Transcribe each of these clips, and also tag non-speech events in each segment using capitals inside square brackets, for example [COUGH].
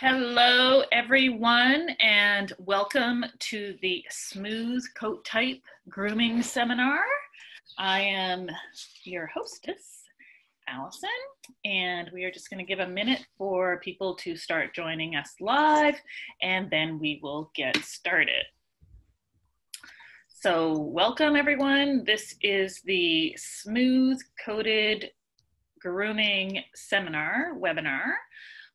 Hello, everyone, and welcome to the Smooth Coat Type Grooming Seminar. I am your hostess, Allison, and we are just going to give a minute for people to start joining us live, and then we will get started. So, welcome everyone. This is the Smooth Coated Grooming Seminar webinar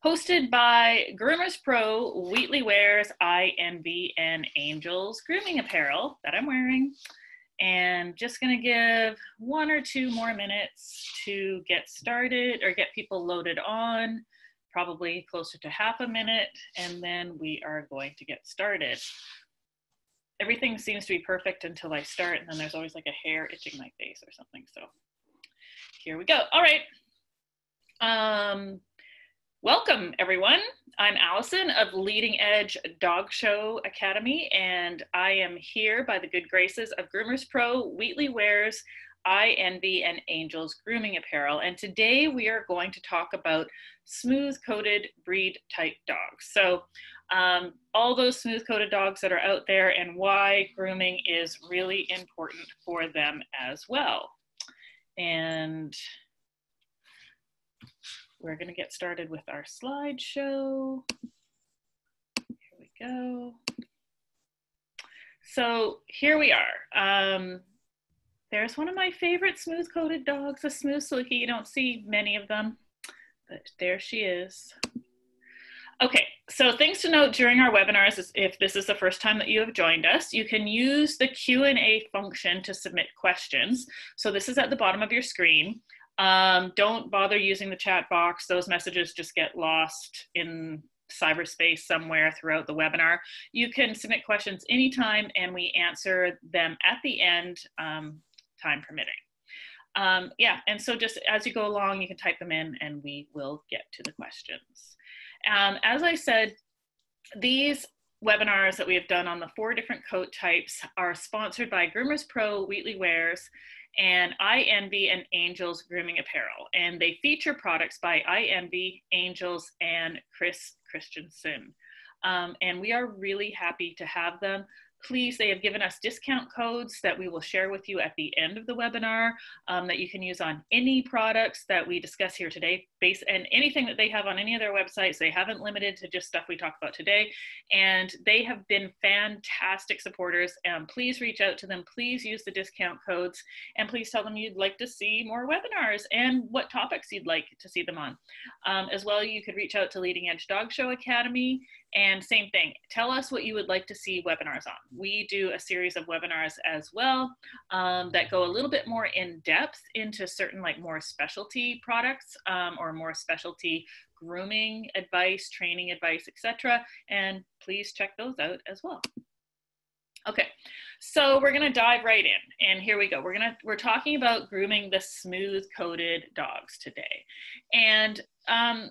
hosted by Groomers Pro, Wheatley Wears, I and Angels Grooming Apparel that I'm wearing. And just gonna give one or two more minutes to get started or get people loaded on, probably closer to half a minute, and then we are going to get started. Everything seems to be perfect until I start, and then there's always like a hair itching my face or something. So here we go. All right. Um, Welcome, everyone. I'm Allison of Leading Edge Dog Show Academy, and I am here by the good graces of Groomers Pro, Wheatley Wears, I Envy, and Angels Grooming Apparel. And today we are going to talk about smooth coated breed type dogs. So, um, all those smooth coated dogs that are out there, and why grooming is really important for them as well. And we're going to get started with our slideshow. Here we go. So here we are. Um, there's one of my favorite smooth coated dogs, a smooth Saluki. You don't see many of them, but there she is. Okay, so things to note during our webinars is if this is the first time that you have joined us, you can use the Q&A function to submit questions. So this is at the bottom of your screen. Um, don't bother using the chat box. Those messages just get lost in cyberspace somewhere throughout the webinar. You can submit questions anytime and we answer them at the end, um, time permitting. Um, yeah, and so just as you go along, you can type them in and we will get to the questions. Um, as I said, these webinars that we have done on the four different coat types are sponsored by Groomers Pro Wheatley Wears and I Envy and Angels Grooming Apparel. And they feature products by I Envy, Angels, and Chris Christensen. Um, and we are really happy to have them please, they have given us discount codes that we will share with you at the end of the webinar um, that you can use on any products that we discuss here today, base and anything that they have on any of their websites. They haven't limited to just stuff we talk about today. And they have been fantastic supporters. And please reach out to them. Please use the discount codes and please tell them you'd like to see more webinars and what topics you'd like to see them on. Um, as well, you could reach out to Leading Edge Dog Show Academy and same thing, tell us what you would like to see webinars on. We do a series of webinars as well um, that go a little bit more in depth into certain like more specialty products um, or more specialty grooming advice, training advice, etc. And please check those out as well. Okay, so we're gonna dive right in, and here we go. We're gonna we're talking about grooming the smooth coated dogs today, and um,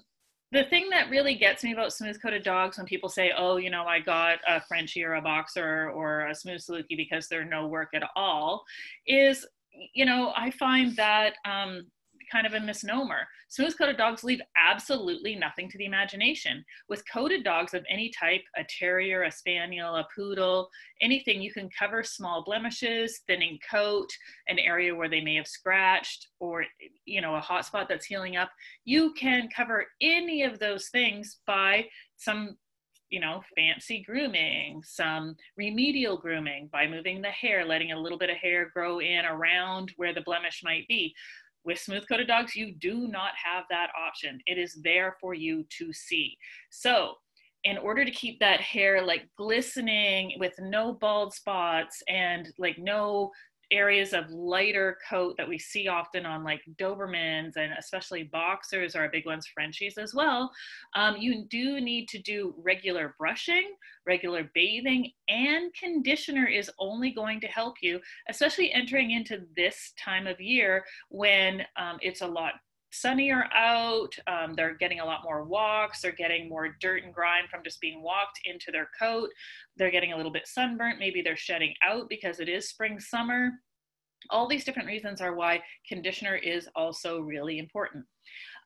the thing that really gets me about smooth coated dogs when people say, oh, you know, I got a Frenchie or a boxer or a smooth Saluki because they're no work at all, is, you know, I find that um, kind of a misnomer. Smooth coated dogs leave absolutely nothing to the imagination. With coated dogs of any type, a terrier, a spaniel, a poodle, anything, you can cover small blemishes, thinning coat, an area where they may have scratched, or you know, a hot spot that's healing up. You can cover any of those things by some you know, fancy grooming, some remedial grooming by moving the hair, letting a little bit of hair grow in around where the blemish might be. With smooth coated dogs, you do not have that option. It is there for you to see. So, in order to keep that hair like glistening with no bald spots and like no areas of lighter coat that we see often on like Dobermans and especially boxers are big ones, Frenchies as well. Um, you do need to do regular brushing, regular bathing, and conditioner is only going to help you, especially entering into this time of year when um, it's a lot sunnier out. Um, they're getting a lot more walks. They're getting more dirt and grime from just being walked into their coat. They're getting a little bit sunburnt. Maybe they're shedding out because it is spring, summer. All these different reasons are why conditioner is also really important.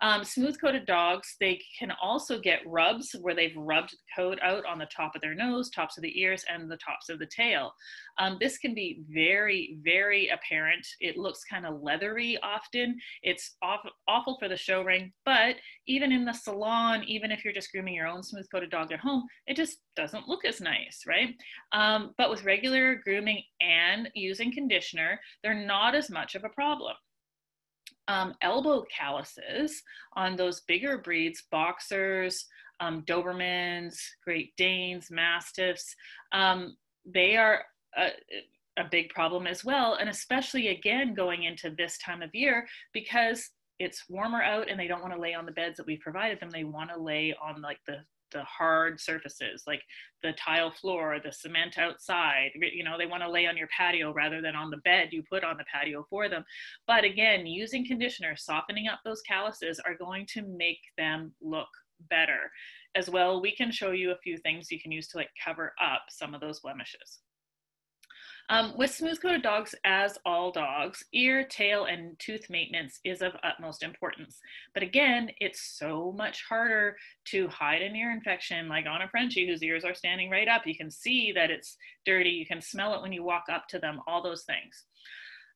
Um, smooth coated dogs, they can also get rubs where they've rubbed the coat out on the top of their nose, tops of the ears, and the tops of the tail. Um, this can be very, very apparent. It looks kind of leathery often. It's off, awful for the show ring, but even in the salon, even if you're just grooming your own smooth coated dog at home, it just doesn't look as nice, right? Um, but with regular grooming and using conditioner, they're not as much of a problem. Um, elbow calluses on those bigger breeds, boxers, um, Dobermans, Great Danes, Mastiffs, um, they are a, a big problem as well. And especially again going into this time of year because it's warmer out and they don't want to lay on the beds that we've provided them. They want to lay on like the the hard surfaces like the tile floor the cement outside you know they want to lay on your patio rather than on the bed you put on the patio for them. But again using conditioner softening up those calluses are going to make them look better. As well we can show you a few things you can use to like cover up some of those blemishes um, with smooth coated dogs, as all dogs, ear, tail, and tooth maintenance is of utmost importance. But again, it's so much harder to hide an ear infection, like on a Frenchie whose ears are standing right up. You can see that it's dirty, you can smell it when you walk up to them, all those things.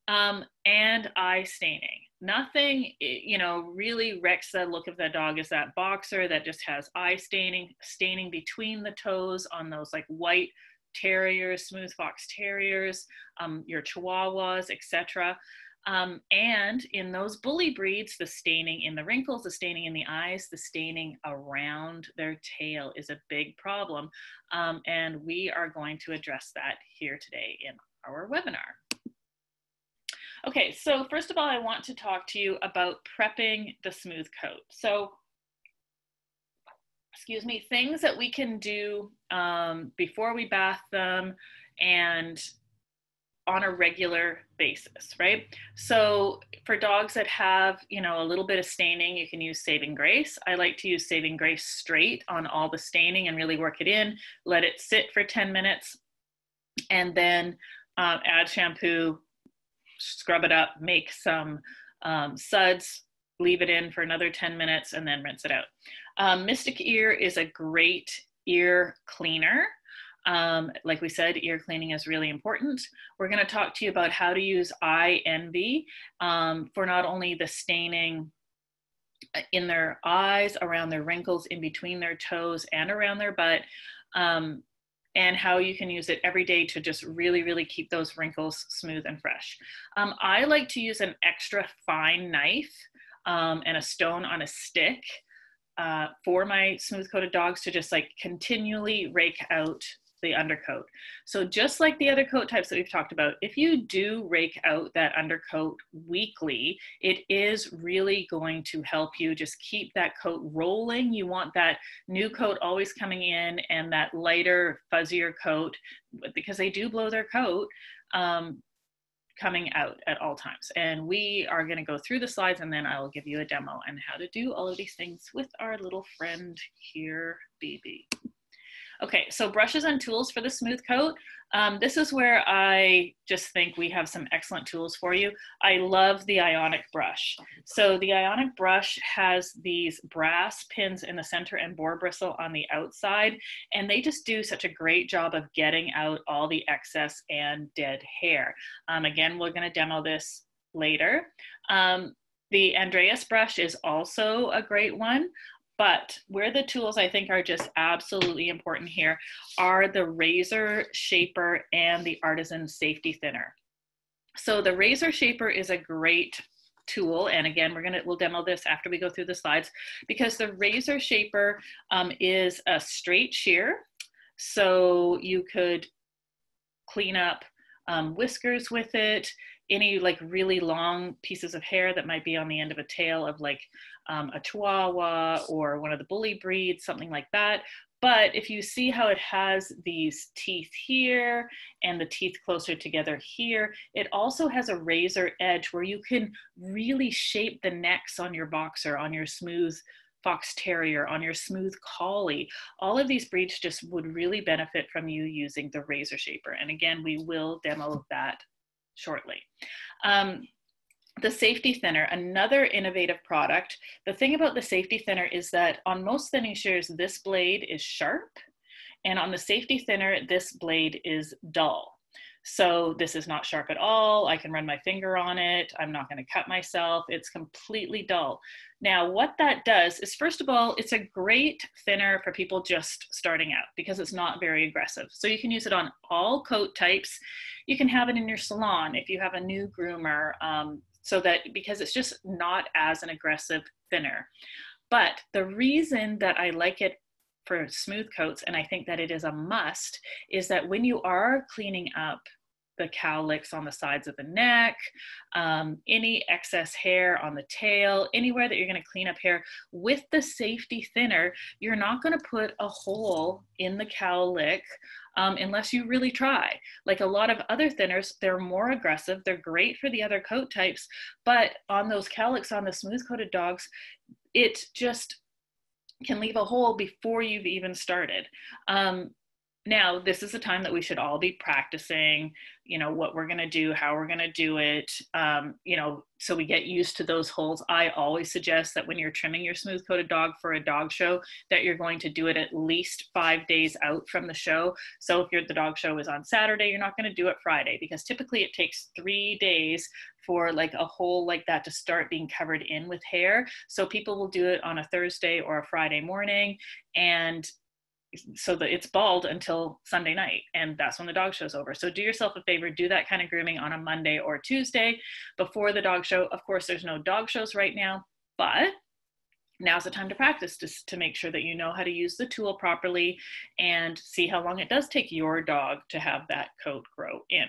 Um, and eye staining. Nothing, you know, really wrecks the look of the dog is that boxer that just has eye staining, staining between the toes on those like white terriers, smooth fox terriers, um, your chihuahuas, etc. Um, and in those bully breeds, the staining in the wrinkles, the staining in the eyes, the staining around their tail is a big problem. Um, and we are going to address that here today in our webinar. Okay, so first of all, I want to talk to you about prepping the smooth coat. So excuse me, things that we can do um, before we bath them and on a regular basis, right? So for dogs that have, you know, a little bit of staining, you can use Saving Grace. I like to use Saving Grace straight on all the staining and really work it in, let it sit for 10 minutes, and then uh, add shampoo, scrub it up, make some um, suds, leave it in for another 10 minutes, and then rinse it out. Um, Mystic Ear is a great ear cleaner. Um, like we said, ear cleaning is really important. We're going to talk to you about how to use Envy um, for not only the staining uh, in their eyes, around their wrinkles, in between their toes, and around their butt, um, and how you can use it every day to just really, really keep those wrinkles smooth and fresh. Um, I like to use an extra fine knife um, and a stone on a stick uh, for my smooth coated dogs to just like continually rake out the undercoat. So just like the other coat types that we've talked about, if you do rake out that undercoat weekly, it is really going to help you just keep that coat rolling. You want that new coat always coming in and that lighter, fuzzier coat because they do blow their coat. Um, coming out at all times. And we are going to go through the slides and then I will give you a demo on how to do all of these things with our little friend here, BB. Okay, so brushes and tools for the smooth coat. Um, this is where I just think we have some excellent tools for you. I love the Ionic brush. So the Ionic brush has these brass pins in the center and boar bristle on the outside, and they just do such a great job of getting out all the excess and dead hair. Um, again, we're gonna demo this later. Um, the Andreas brush is also a great one. But where the tools I think are just absolutely important here are the razor shaper and the artisan safety thinner. So the razor shaper is a great tool and again we're gonna we'll demo this after we go through the slides because the razor shaper um, is a straight shear so you could clean up um, whiskers with it any like really long pieces of hair that might be on the end of a tail of like um, a Chihuahua or one of the bully breeds, something like that. But if you see how it has these teeth here and the teeth closer together here, it also has a razor edge where you can really shape the necks on your boxer, on your smooth fox terrier, on your smooth collie. All of these breeds just would really benefit from you using the razor shaper. And again, we will demo that shortly. Um, the safety thinner, another innovative product. The thing about the safety thinner is that on most thinning shears, this blade is sharp, and on the safety thinner, this blade is dull. So this is not sharp at all. I can run my finger on it. I'm not going to cut myself. It's completely dull. Now, what that does is, first of all, it's a great thinner for people just starting out because it's not very aggressive. So you can use it on all coat types. You can have it in your salon if you have a new groomer, um, so that because it's just not as an aggressive thinner. But the reason that I like it for smooth coats, and I think that it is a must, is that when you are cleaning up the cowlicks on the sides of the neck, um, any excess hair on the tail, anywhere that you're going to clean up hair with the safety thinner, you're not going to put a hole in the cowlick um, unless you really try. Like a lot of other thinners, they're more aggressive. They're great for the other coat types, but on those cowlicks on the smooth coated dogs, it just can leave a hole before you've even started. Um, now, this is a time that we should all be practicing, you know, what we're going to do, how we're going to do it, um, you know, so we get used to those holes. I always suggest that when you're trimming your smooth coated dog for a dog show, that you're going to do it at least five days out from the show. So if the dog show is on Saturday, you're not going to do it Friday because typically it takes three days for like a hole like that to start being covered in with hair. So people will do it on a Thursday or a Friday morning. And so that it's bald until Sunday night, and that's when the dog show's over. So do yourself a favor, do that kind of grooming on a Monday or Tuesday before the dog show. Of course, there's no dog shows right now, but now's the time to practice just to make sure that you know how to use the tool properly and see how long it does take your dog to have that coat grow in.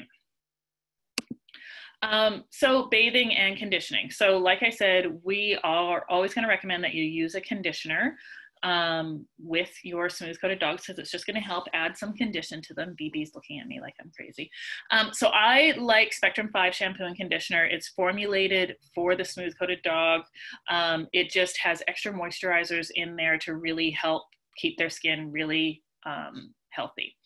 Um, so bathing and conditioning. So like I said, we are always going to recommend that you use a conditioner um, with your smooth coated dogs because it's just going to help add some condition to them. BB's looking at me like I'm crazy. Um, so I like Spectrum 5 shampoo and conditioner. It's formulated for the smooth coated dog. Um, it just has extra moisturizers in there to really help keep their skin really um, healthy.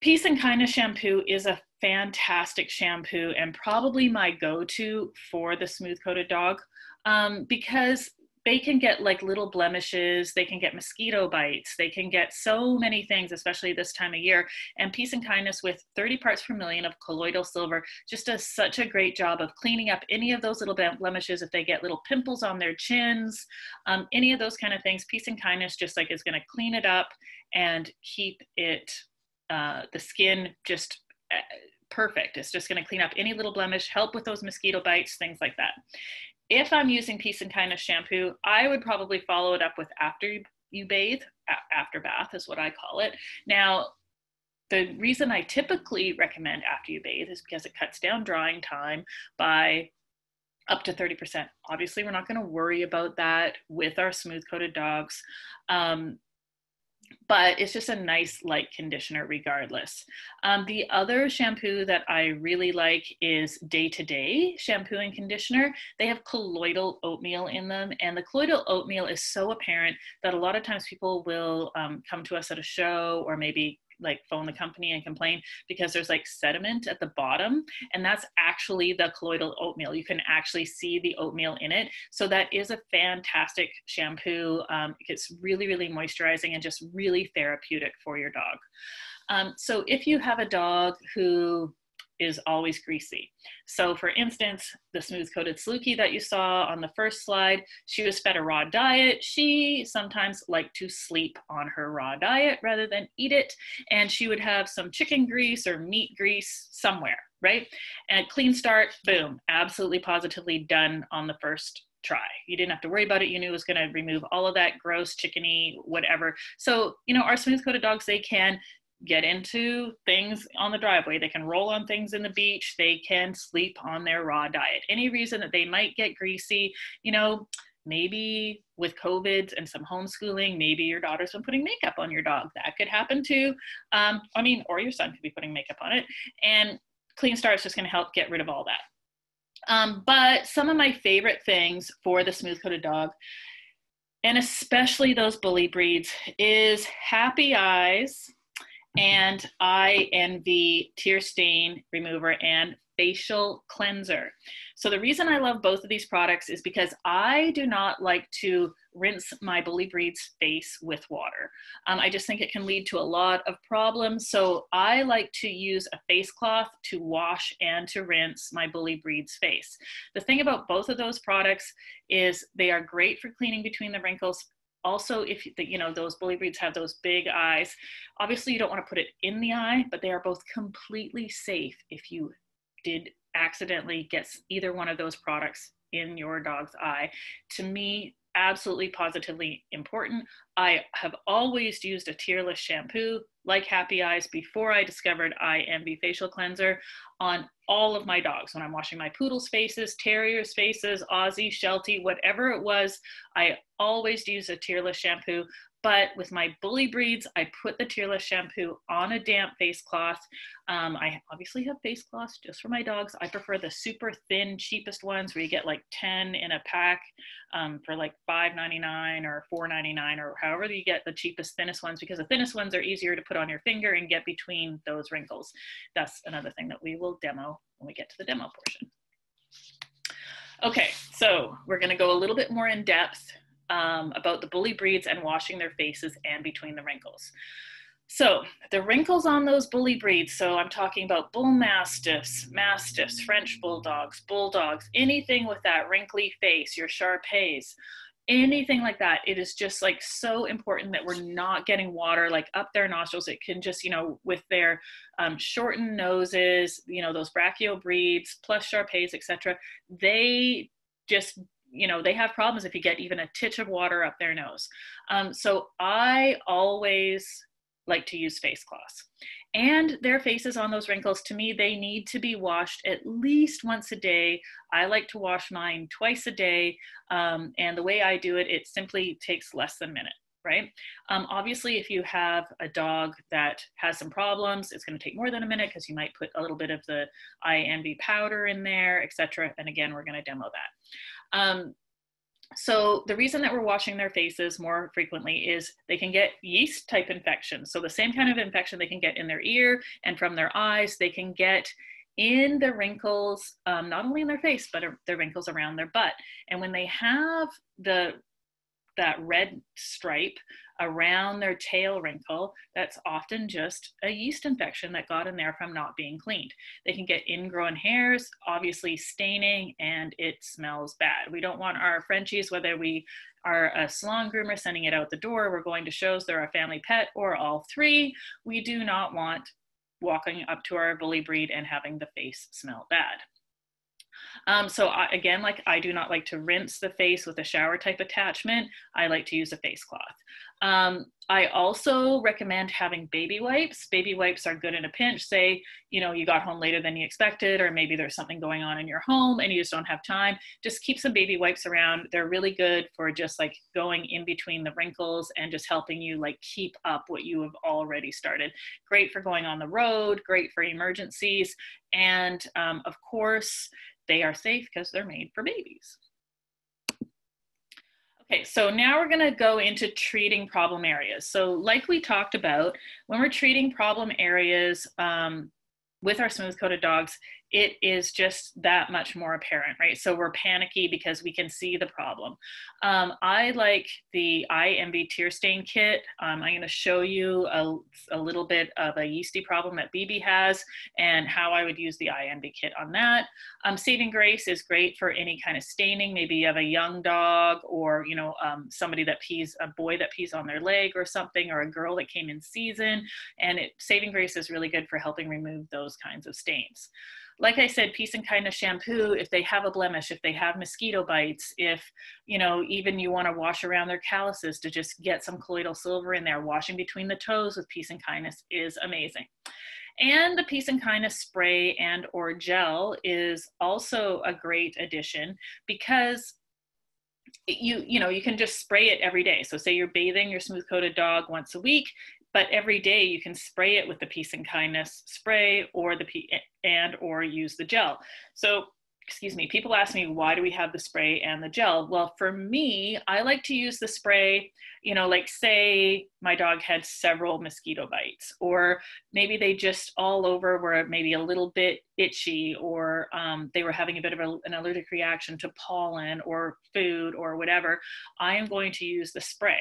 Peace and Kindness shampoo is a fantastic shampoo and probably my go to for the smooth coated dog um, because they can get like little blemishes they can get mosquito bites they can get so many things especially this time of year and peace and kindness with 30 parts per million of colloidal silver just does such a great job of cleaning up any of those little blemishes if they get little pimples on their chins um, any of those kind of things peace and kindness just like is going to clean it up and keep it uh, the skin just uh, perfect. It's just going to clean up any little blemish, help with those mosquito bites, things like that if I'm using Peace and Kindness shampoo, I would probably follow it up with after you, bathe, after bath is what I call it. Now, the reason I typically recommend after you bathe is because it cuts down drying time by up to 30%. Obviously, we're not going to worry about that with our smooth coated dogs. Um, but it's just a nice light conditioner regardless. Um, the other shampoo that I really like is Day to Day shampoo and conditioner. They have colloidal oatmeal in them, and the colloidal oatmeal is so apparent that a lot of times people will um, come to us at a show or maybe like phone the company and complain because there's like sediment at the bottom and that's actually the colloidal oatmeal. You can actually see the oatmeal in it. So that is a fantastic shampoo. Um, it's really really moisturizing and just really therapeutic for your dog. Um, so if you have a dog who is always greasy. So for instance, the smooth coated Saluki that you saw on the first slide, she was fed a raw diet. She sometimes liked to sleep on her raw diet rather than eat it. And she would have some chicken grease or meat grease somewhere, right? And clean start, boom, absolutely positively done on the first try. You didn't have to worry about it. You knew it was going to remove all of that gross, chickeny, whatever. So, you know, our smooth coated dogs, they can get into things on the driveway. They can roll on things in the beach. They can sleep on their raw diet. Any reason that they might get greasy, you know, maybe with COVID and some homeschooling, maybe your daughter's been putting makeup on your dog. That could happen too. Um, I mean, or your son could be putting makeup on it. And Clean Start is just going to help get rid of all that. Um, but some of my favorite things for the smooth coated dog, and especially those bully breeds, is happy eyes and INV tear stain remover and facial cleanser. So the reason I love both of these products is because I do not like to rinse my bully breed's face with water. Um, I just think it can lead to a lot of problems. So I like to use a face cloth to wash and to rinse my bully breed's face. The thing about both of those products is they are great for cleaning between the wrinkles, also if you know those bully breeds have those big eyes obviously you don't want to put it in the eye but they are both completely safe if you did accidentally get either one of those products in your dog's eye. To me absolutely positively important. I have always used a tearless shampoo like Happy Eyes before I discovered I Envy facial cleanser on all of my dogs. When I'm washing my poodles' faces, terriers' faces, Aussie, Sheltie, whatever it was, I always use a tearless shampoo. But with my bully breeds, I put the tearless shampoo on a damp face cloth. Um, I obviously have face cloths just for my dogs. I prefer the super thin, cheapest ones where you get like 10 in a pack um, for like $5.99 or $4.99 or however you get the cheapest, thinnest ones because the thinnest ones are easier to put on your finger and get between those wrinkles. That's another thing that we will demo when we get to the demo portion. Okay, so we're gonna go a little bit more in depth um, about the bully breeds and washing their faces and between the wrinkles. So the wrinkles on those bully breeds, so I'm talking about bull mastiffs, mastiffs, French bulldogs, bulldogs, anything with that wrinkly face, your Shar-Peis, anything like that. It is just like so important that we're not getting water like up their nostrils. It can just, you know, with their um, shortened noses, you know, those brachio breeds plus Shar-Peis, etc. They just you know they have problems if you get even a titch of water up their nose. Um, so i always like to use face cloths. And their faces on those wrinkles to me they need to be washed at least once a day. I like to wash mine twice a day. Um, and the way i do it it simply takes less than a minute right? Um, obviously if you have a dog that has some problems it's going to take more than a minute because you might put a little bit of the I Envy powder in there etc and again we're going to demo that um, so the reason that we're washing their faces more frequently is they can get yeast type infections. So the same kind of infection they can get in their ear and from their eyes, they can get in the wrinkles, um, not only in their face, but their wrinkles around their butt. And when they have the that red stripe around their tail wrinkle, that's often just a yeast infection that got in there from not being cleaned. They can get ingrown hairs, obviously staining, and it smells bad. We don't want our Frenchies, whether we are a salon groomer sending it out the door, we're going to shows they're a family pet, or all three. We do not want walking up to our bully breed and having the face smell bad. Um, so I, again, like I do not like to rinse the face with a shower type attachment. I like to use a face cloth. Um, I also recommend having baby wipes. Baby wipes are good in a pinch. Say, you know, you got home later than you expected, or maybe there's something going on in your home and you just don't have time. Just keep some baby wipes around. They're really good for just like going in between the wrinkles and just helping you like keep up what you have already started. Great for going on the road, great for emergencies. And um, of course, they are safe because they're made for babies. Okay, so now we're gonna go into treating problem areas. So like we talked about, when we're treating problem areas um, with our smooth coated dogs, it is just that much more apparent, right? So we're panicky because we can see the problem. Um, I like the I Envy tear stain kit. Um, I'm going to show you a, a, little bit of a yeasty problem that BB has and how I would use the I Envy kit on that. Um, Saving Grace is great for any kind of staining. Maybe you have a young dog or, you know, um, somebody that pees, a boy that pees on their leg or something, or a girl that came in season. And it, Saving Grace is really good for helping remove those kinds of stains like I said, peace and kindness shampoo, if they have a blemish, if they have mosquito bites, if, you know, even you want to wash around their calluses to just get some colloidal silver in there, washing between the toes with peace and kindness is amazing. And the peace and kindness spray and or gel is also a great addition because you you know you can just spray it every day so say you're bathing your smooth coated dog once a week but every day you can spray it with the peace and kindness spray or the and or use the gel so excuse me, people ask me, why do we have the spray and the gel? Well, for me, I like to use the spray, you know, like say my dog had several mosquito bites, or maybe they just all over were maybe a little bit itchy, or um, they were having a bit of a, an allergic reaction to pollen or food or whatever. I am going to use the spray.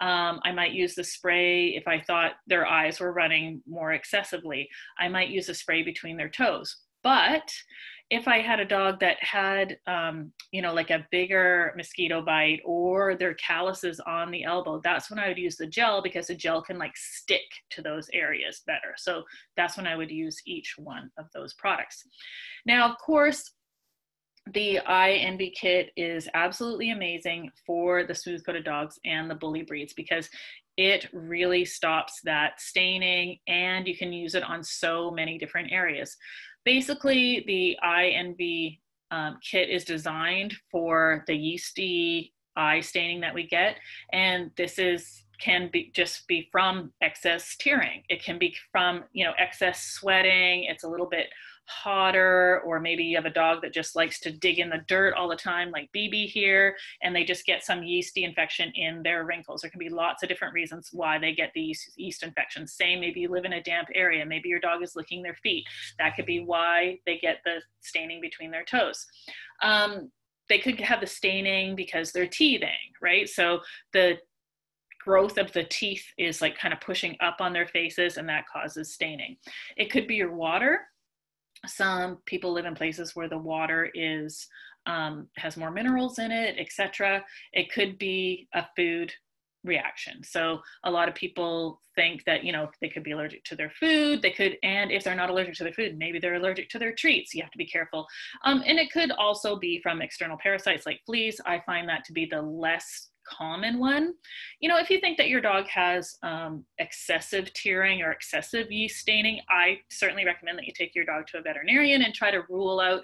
Um, I might use the spray if I thought their eyes were running more excessively. I might use a spray between their toes. But if I had a dog that had, um, you know, like a bigger mosquito bite or their calluses on the elbow, that's when I would use the gel because the gel can like stick to those areas better. So that's when I would use each one of those products. Now, of course, the envy kit is absolutely amazing for the smooth coated dogs and the bully breeds because it really stops that staining and you can use it on so many different areas. Basically the envy um, kit is designed for the yeasty eye staining that we get and this is can be just be from excess tearing it can be from you know excess sweating it's a little bit hotter, or maybe you have a dog that just likes to dig in the dirt all the time, like BB here, and they just get some yeasty infection in their wrinkles. There can be lots of different reasons why they get these yeast infections. Same, maybe you live in a damp area, maybe your dog is licking their feet. That could be why they get the staining between their toes. Um, they could have the staining because they're teething, right? So the growth of the teeth is like kind of pushing up on their faces and that causes staining. It could be your water. Some people live in places where the water is um, has more minerals in it etc it could be a food reaction. So a lot of people think that you know they could be allergic to their food they could and if they're not allergic to their food maybe they're allergic to their treats. You have to be careful. Um, and it could also be from external parasites like fleas. I find that to be the less common one. You know, if you think that your dog has um, excessive tearing or excessive yeast staining, I certainly recommend that you take your dog to a veterinarian and try to rule out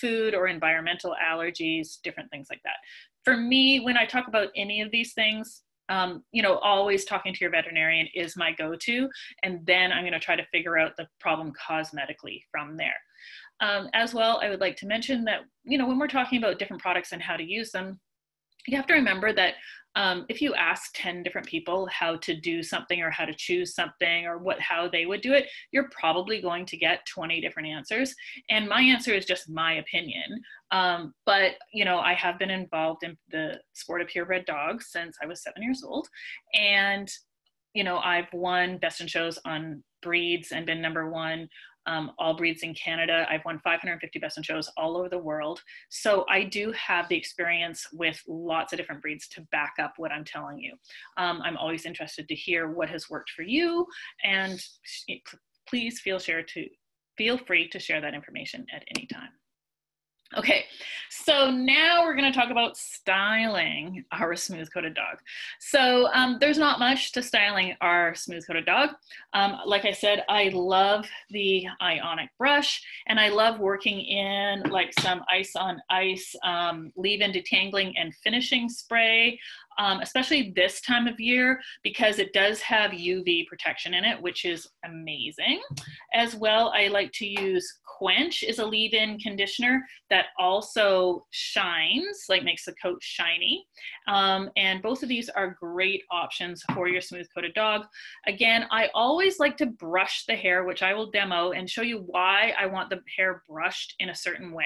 food or environmental allergies, different things like that. For me, when I talk about any of these things, um, you know, always talking to your veterinarian is my go to. And then I'm going to try to figure out the problem cosmetically from there. Um, as well, I would like to mention that, you know, when we're talking about different products and how to use them, you have to remember that um, if you ask 10 different people how to do something or how to choose something or what how they would do it you're probably going to get 20 different answers. And my answer is just my opinion. Um, but you know i have been involved in the sport of purebred dogs since i was seven years old. And you know i've won best in shows on breeds and been number one um, all breeds in Canada. I've won 550 best in shows all over the world. So I do have the experience with lots of different breeds to back up what I'm telling you. Um, I'm always interested to hear what has worked for you and please feel share to feel free to share that information at any time. Okay, so now we're going to talk about styling our smooth coated dog. So um, there's not much to styling our smooth coated dog. Um, like I said, I love the ionic brush and I love working in like some ice on ice um, leave-in detangling and finishing spray um, especially this time of year because it does have UV protection in it, which is amazing. As well, I like to use Quench is a leave-in conditioner that also shines, like makes the coat shiny. Um, and both of these are great options for your smooth coated dog. Again, I always like to brush the hair, which I will demo and show you why I want the hair brushed in a certain way.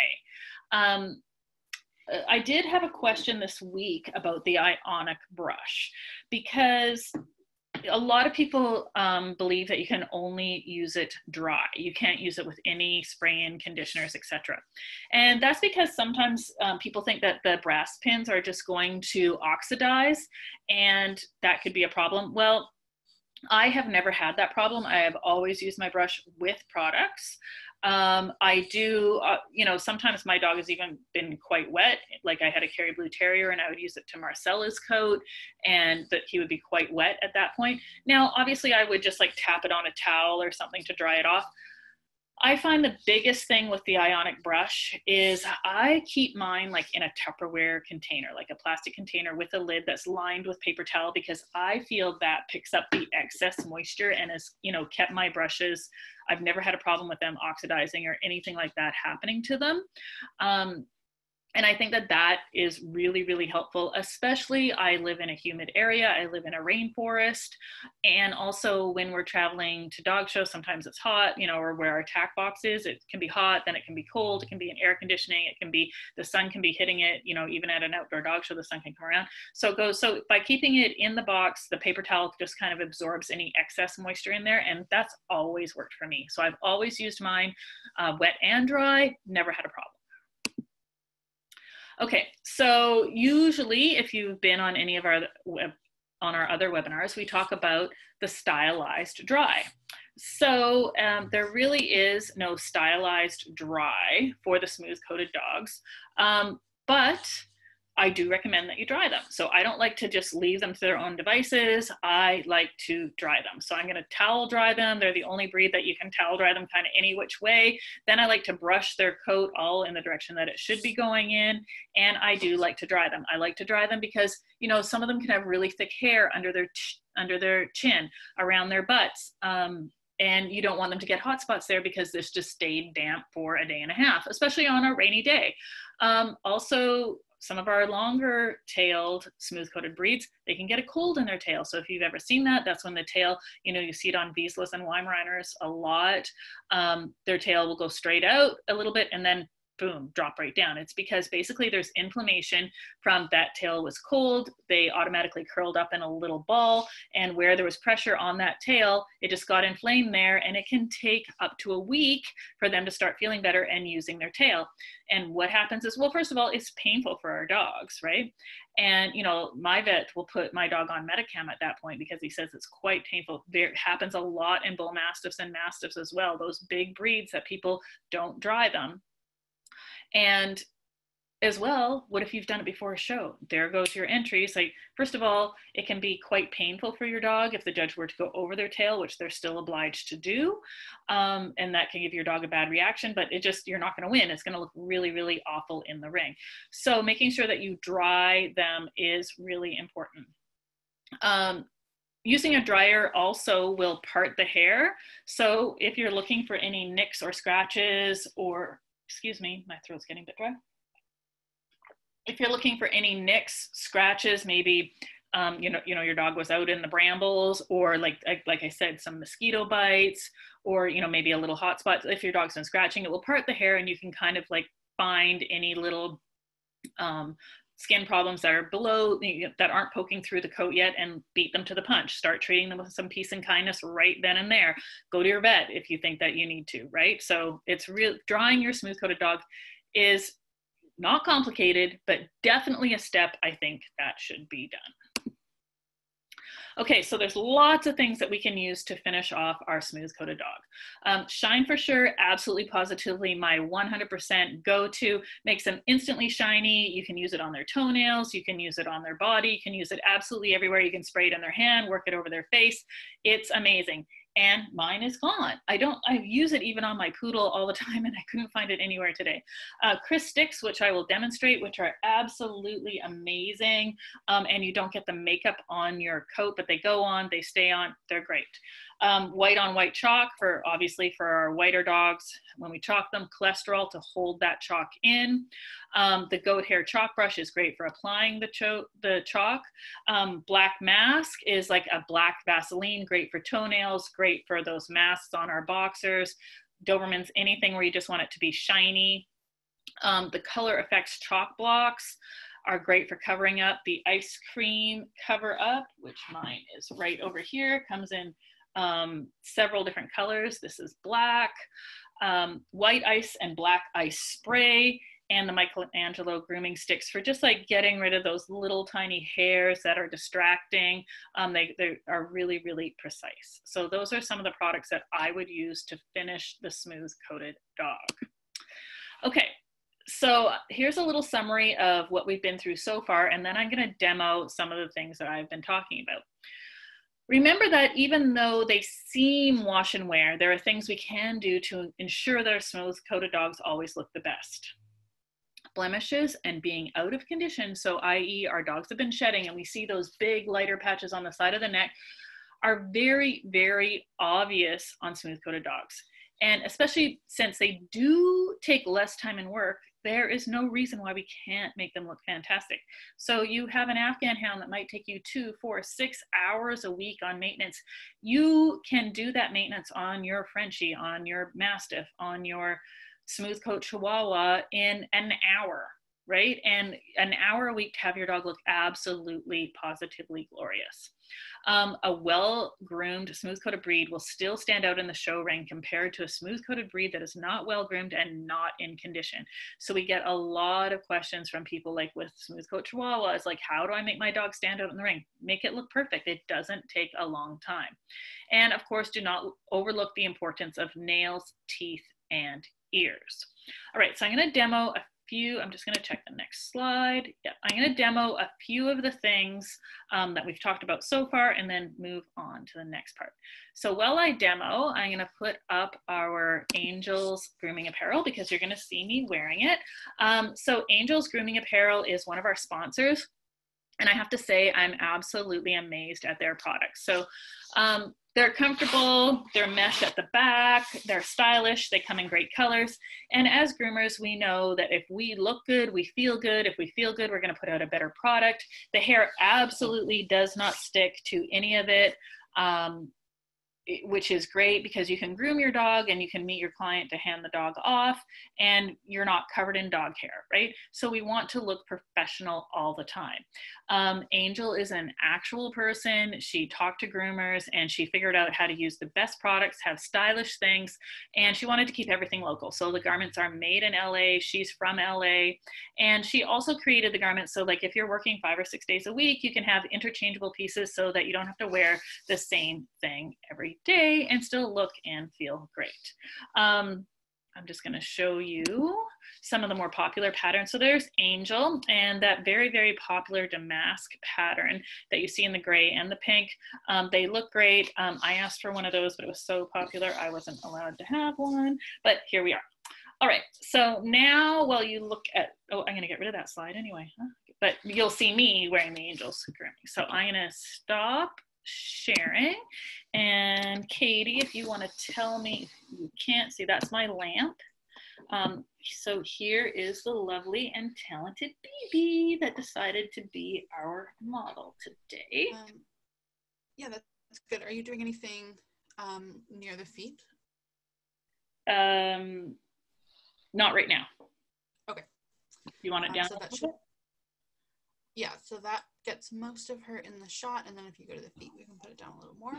Um, I did have a question this week about the ionic brush because a lot of people um, believe that you can only use it dry. You can't use it with any spray-in conditioners, etc. And that's because sometimes um, people think that the brass pins are just going to oxidize and that could be a problem. Well, I have never had that problem. I have always used my brush with products. Um, I do, uh, you know, sometimes my dog has even been quite wet. Like I had a Kerry Blue Terrier and I would use it to Marcella's coat and that he would be quite wet at that point. Now, obviously I would just like tap it on a towel or something to dry it off. I find the biggest thing with the ionic brush is I keep mine like in a Tupperware container, like a plastic container with a lid that's lined with paper towel because I feel that picks up the excess moisture and has, you know, kept my brushes. I've never had a problem with them oxidizing or anything like that happening to them. Um, and I think that that is really, really helpful, especially I live in a humid area. I live in a rainforest. And also when we're traveling to dog shows, sometimes it's hot, you know, or where our tack box is, it can be hot, then it can be cold, it can be in air conditioning, it can be, the sun can be hitting it, you know, even at an outdoor dog show, the sun can come around. So it goes, so by keeping it in the box, the paper towel just kind of absorbs any excess moisture in there. And that's always worked for me. So I've always used mine uh, wet and dry, never had a problem. Okay, so usually if you've been on any of our web, on our other webinars, we talk about the stylized dry. So um, there really is no stylized dry for the smooth coated dogs, um, but I do recommend that you dry them. So I don't like to just leave them to their own devices. I like to dry them. So I'm going to towel dry them. They're the only breed that you can towel dry them kind of any which way. Then I like to brush their coat all in the direction that it should be going in. And I do like to dry them. I like to dry them because, you know, some of them can have really thick hair under their, under their chin, around their butts. Um, and you don't want them to get hot spots there because this just stayed damp for a day and a half, especially on a rainy day. Um, also, some of our longer tailed smooth coated breeds, they can get a cold in their tail. So if you've ever seen that, that's when the tail, you know, you see it on Vizslas and Weimaraners a lot. Um, their tail will go straight out a little bit and then boom, drop right down. It's because basically there's inflammation from that tail was cold, they automatically curled up in a little ball, and where there was pressure on that tail, it just got inflamed there, and it can take up to a week for them to start feeling better and using their tail. And what happens is, well, first of all, it's painful for our dogs, right? And you know, my vet will put my dog on Metacam at that point because he says it's quite painful. There happens a lot in bull mastiffs and mastiffs as well. Those big breeds that people don't dry them and as well, what if you've done it before a show? There goes your entries. Like, first of all, it can be quite painful for your dog if the judge were to go over their tail, which they're still obliged to do. Um, and that can give your dog a bad reaction, but it just, you're not going to win. It's going to look really, really awful in the ring. So, making sure that you dry them is really important. Um, using a dryer also will part the hair. So, if you're looking for any nicks or scratches or excuse me, my throat's getting a bit dry. If you're looking for any nicks, scratches, maybe um, you know, you know, your dog was out in the brambles, or like, like, like I said, some mosquito bites, or you know, maybe a little hot spot. If your dog's been scratching, it will part the hair, and you can kind of like find any little um, skin problems that are below that aren't poking through the coat yet and beat them to the punch. Start treating them with some peace and kindness right then and there. Go to your vet if you think that you need to right? So it's real drawing your smooth coated dog is not complicated but definitely a step i think that should be done Okay, so there's lots of things that we can use to finish off our smooth coated dog. Um, Shine for Sure, absolutely positively my 100% go-to, makes them instantly shiny. You can use it on their toenails, you can use it on their body, you can use it absolutely everywhere. You can spray it on their hand, work it over their face. It's amazing and mine is gone. I don't, I use it even on my poodle all the [LAUGHS] time and I couldn't find it anywhere today. Uh, Crys sticks, which I will demonstrate, which are absolutely amazing. Um, and you don't get the makeup on your coat, but they go on, they stay on, they're great. Um, white on white chalk for obviously for our whiter dogs when we chalk them, cholesterol to hold that chalk in. Um, the goat hair chalk brush is great for applying the, cho the chalk. Um, black mask is like a black Vaseline, great for toenails, great for those masks on our boxers. Doberman's anything where you just want it to be shiny. Um, the color effects chalk blocks are great for covering up the ice cream cover up, which mine is right over here, comes in um, several different colors. This is black, um, white ice and black ice spray, and the Michelangelo grooming sticks for just like getting rid of those little tiny hairs that are distracting. Um, they, they are really, really precise. So those are some of the products that I would use to finish the smooth coated dog. Okay, so here's a little summary of what we've been through so far, and then I'm gonna demo some of the things that I've been talking about. Remember that even though they seem wash and wear, there are things we can do to ensure that our smooth coated dogs always look the best. Blemishes and being out of condition, so i.e., our dogs have been shedding and we see those big lighter patches on the side of the neck, are very, very obvious on smooth coated dogs. And especially since they do take less time in work, there is no reason why we can't make them look fantastic. So you have an Afghan hound that might take you two, four, six hours a week on maintenance. You can do that maintenance on your Frenchie, on your Mastiff, on your smooth coat Chihuahua in an hour right? And an hour a week to have your dog look absolutely positively glorious. Um, a well groomed, smooth coated breed will still stand out in the show ring compared to a smooth coated breed that is not well groomed and not in condition. So we get a lot of questions from people like with smooth coat chihuahuas, like, how do I make my dog stand out in the ring? Make it look perfect. It doesn't take a long time. And of course, do not overlook the importance of nails, teeth, and ears. All right, so I'm going to demo a few, I'm just gonna check the next slide. Yeah, I'm gonna demo a few of the things um, that we've talked about so far and then move on to the next part. So while I demo, I'm gonna put up our Angels Grooming Apparel because you're gonna see me wearing it. Um, so Angels Grooming Apparel is one of our sponsors. And I have to say, I'm absolutely amazed at their products. So um, they're comfortable, they're mesh at the back, they're stylish, they come in great colors. And as groomers, we know that if we look good, we feel good. If we feel good, we're gonna put out a better product. The hair absolutely does not stick to any of it. Um, which is great because you can groom your dog and you can meet your client to hand the dog off and you're not covered in dog hair, right? So we want to look professional all the time. Um, Angel is an actual person. She talked to groomers and she figured out how to use the best products, have stylish things, and she wanted to keep everything local. So the garments are made in LA. She's from LA. And she also created the garments so, like, if you're working five or six days a week, you can have interchangeable pieces so that you don't have to wear the same thing every day and still look and feel great. Um, I'm just going to show you some of the more popular patterns. So there's Angel and that very, very popular damask pattern that you see in the gray and the pink. Um, they look great. Um, I asked for one of those, but it was so popular I wasn't allowed to have one, but here we are. All right, so now while you look at, oh, I'm gonna get rid of that slide anyway, huh? but you'll see me wearing the Angels grooming. So I'm gonna stop sharing. And Katie, if you want to tell me, you can't see, that's my lamp. Um, so here is the lovely and talented BB that decided to be our model today. Um, yeah, that's good. Are you doing anything um, near the feet? Um, not right now. Okay. You want it um, down? So yeah, so that gets most of her in the shot. And then if you go to the feet, we can put it down a little more.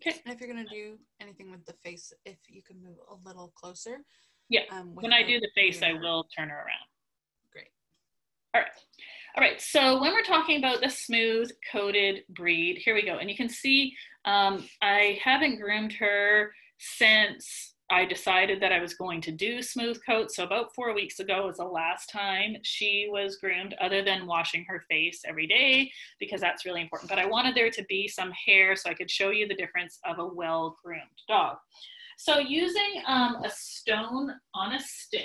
Okay. And if you're going to do anything with the face, if you can move a little closer. Yeah. Um, when I do the face, I will turn her around. Great. All right. All right. So when we're talking about the smooth coated breed, here we go. And you can see um, I haven't groomed her since I decided that I was going to do smooth coat. So about four weeks ago was the last time she was groomed other than washing her face every day because that's really important. But I wanted there to be some hair so I could show you the difference of a well-groomed dog. So using um, a stone on a stick,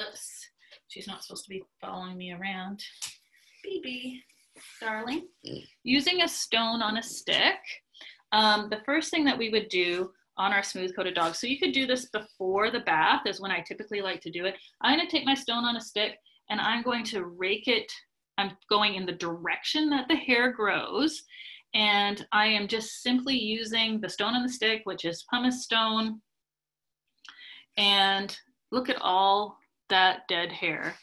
oops, she's not supposed to be following me around. BB, darling. Using a stone on a stick, um, the first thing that we would do on our smooth coated dog. So you could do this before the bath is when I typically like to do it. I'm gonna take my stone on a stick and I'm going to rake it. I'm going in the direction that the hair grows. And I am just simply using the stone on the stick, which is pumice stone. And look at all that dead hair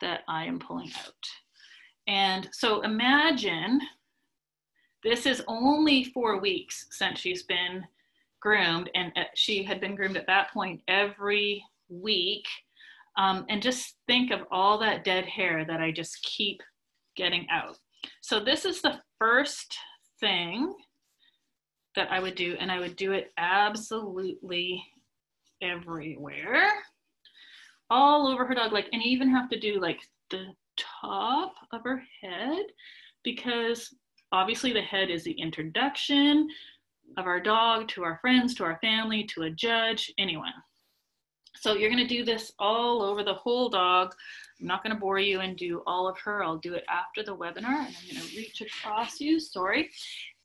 that I am pulling out. And so imagine this is only four weeks since she's been groomed, and uh, she had been groomed at that point every week. Um, and just think of all that dead hair that I just keep getting out. So this is the first thing that I would do, and I would do it absolutely everywhere, all over her dog, like, and even have to do like the top of her head because obviously the head is the introduction of our dog to our friends, to our family, to a judge, anyone. So you're gonna do this all over the whole dog. I'm not gonna bore you and do all of her. I'll do it after the webinar and I'm gonna reach across you, sorry.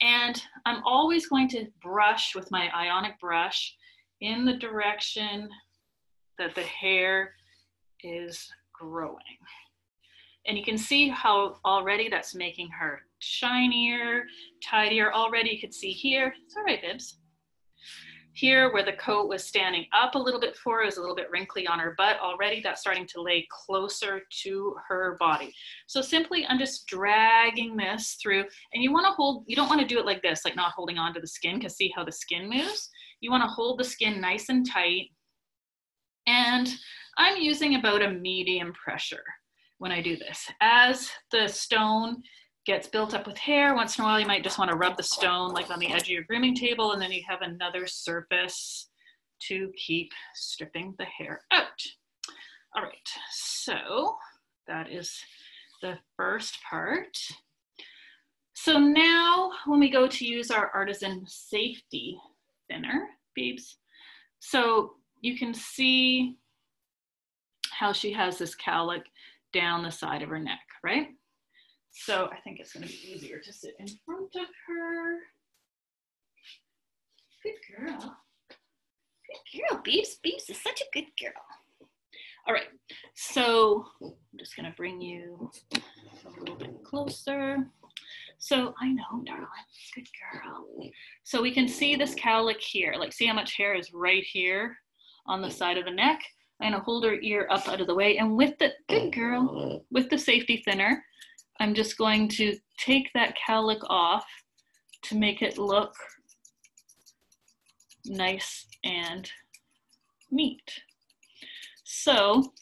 And I'm always going to brush with my ionic brush in the direction that the hair is growing. And you can see how already that's making her shinier, tidier. Already you can see here, it's all right, Bibs. Here where the coat was standing up a little bit for, was a little bit wrinkly on her butt. Already that's starting to lay closer to her body. So simply I'm just dragging this through and you wanna hold, you don't wanna do it like this, like not holding on to the skin because see how the skin moves? You wanna hold the skin nice and tight. And I'm using about a medium pressure when I do this. As the stone gets built up with hair, once in a while you might just want to rub the stone like on the edge of your grooming table and then you have another surface to keep stripping the hair out. All right, so that is the first part. So now when we go to use our artisan safety thinner, beeps, so you can see how she has this cowlick down the side of her neck, right? So I think it's gonna be easier to sit in front of her. Good girl. Good girl, Beeps. Beeps is such a good girl. All right, so I'm just gonna bring you a little bit closer. So I know, darling, good girl. So we can see this cowlick here. Like see how much hair is right here on the side of the neck? I'm gonna hold her ear up out of the way. And with the, good oh, girl, with the safety thinner, I'm just going to take that cowlick off to make it look nice and neat. So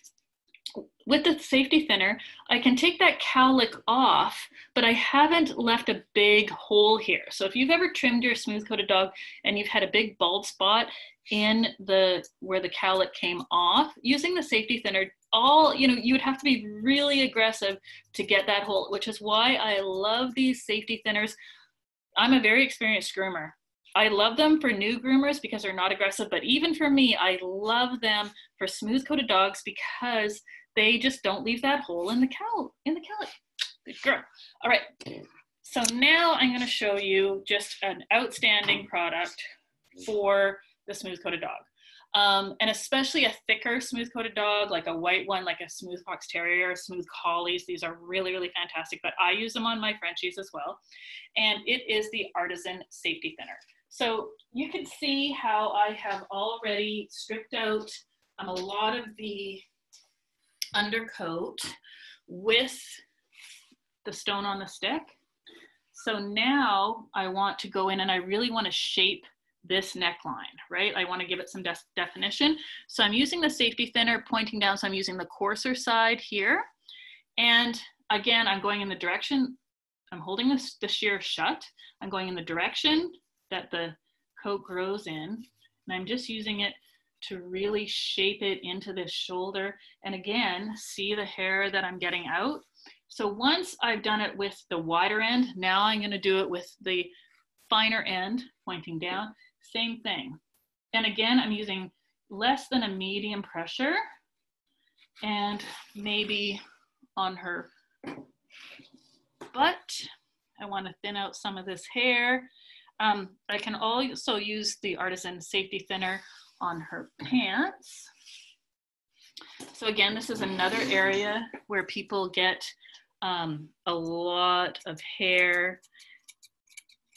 with the safety thinner, I can take that cowlick off, but I haven't left a big hole here. So if you've ever trimmed your smooth coated dog and you've had a big bald spot in the where the cowlick came off, using the safety thinner, all, you know, you would have to be really aggressive to get that hole, which is why I love these safety thinners. I'm a very experienced groomer. I love them for new groomers because they're not aggressive, but even for me, I love them for smooth coated dogs because they just don't leave that hole in the cow in the cow. Good girl. All right. So now I'm going to show you just an outstanding product for the smooth coated dog. Um, and especially a thicker smooth coated dog, like a white one, like a smooth fox terrier, smooth collies. These are really, really fantastic, but I use them on my Frenchies as well. And it is the Artisan Safety Thinner. So you can see how I have already stripped out um, a lot of the undercoat with the stone on the stick. So now I want to go in and I really want to shape this neckline, right? I want to give it some de definition. So I'm using the safety thinner pointing down. So I'm using the coarser side here. And again, I'm going in the direction, I'm holding this, the shear shut. I'm going in the direction that the coat grows in. And I'm just using it to really shape it into this shoulder. And again, see the hair that I'm getting out. So once I've done it with the wider end, now I'm gonna do it with the finer end pointing down, same thing. And again, I'm using less than a medium pressure and maybe on her butt. I wanna thin out some of this hair. Um, I can also use the Artisan Safety Thinner on her pants. So again, this is another area where people get um, a lot of hair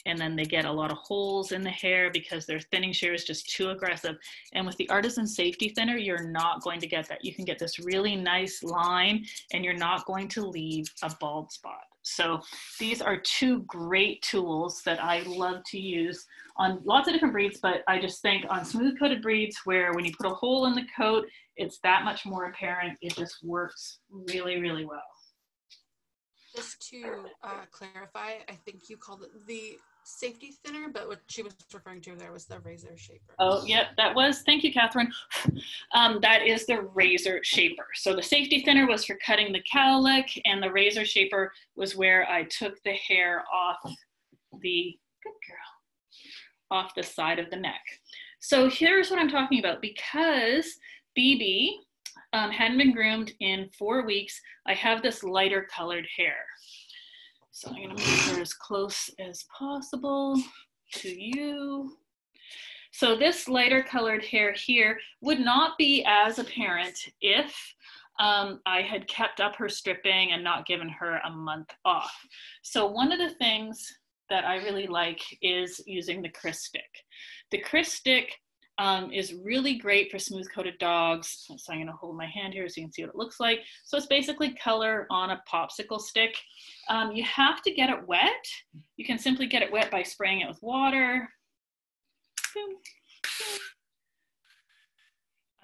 and then they get a lot of holes in the hair because their thinning shear is just too aggressive. And with the Artisan Safety Thinner, you're not going to get that. You can get this really nice line and you're not going to leave a bald spot. So these are two great tools that I love to use on lots of different breeds, but I just think on smooth coated breeds where when you put a hole in the coat, it's that much more apparent. It just works really, really well. Just to uh, clarify, I think you called it the safety thinner, but what she was referring to there was the razor shaper. Oh, yep, that was, thank you, Catherine. [LAUGHS] Um, that is the razor shaper. So the safety thinner was for cutting the cowlick, and the razor shaper was where I took the hair off the, good girl, off the side of the neck. So here's what I'm talking about. Because BB um, hadn't been groomed in four weeks, I have this lighter colored hair. So I'm gonna move her as close as possible to you. So this lighter colored hair here would not be as apparent if um, I had kept up her stripping and not given her a month off. So one of the things that I really like is using the Kriss stick. The Kriss stick um, is really great for smooth coated dogs. So I'm gonna hold my hand here so you can see what it looks like. So it's basically color on a popsicle stick. Um, you have to get it wet. You can simply get it wet by spraying it with water. Boom, boom.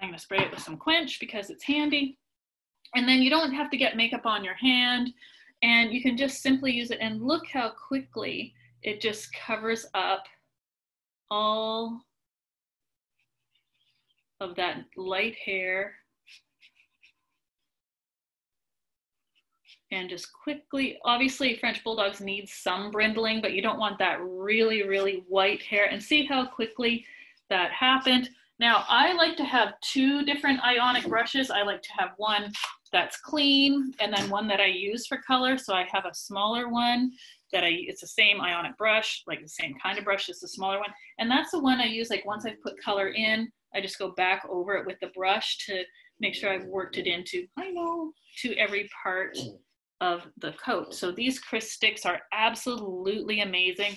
I'm gonna spray it with some quench because it's handy. And then you don't have to get makeup on your hand and you can just simply use it and look how quickly it just covers up all of that light hair and just quickly, obviously French Bulldogs need some brindling, but you don't want that really, really white hair and see how quickly that happened. Now I like to have two different ionic brushes. I like to have one that's clean and then one that I use for color. So I have a smaller one that I, it's the same ionic brush, like the same kind of brush, just a smaller one. And that's the one I use like once I've put color in, I just go back over it with the brush to make sure I've worked it into, I know, to every part of the coat. So these Kriss sticks are absolutely amazing.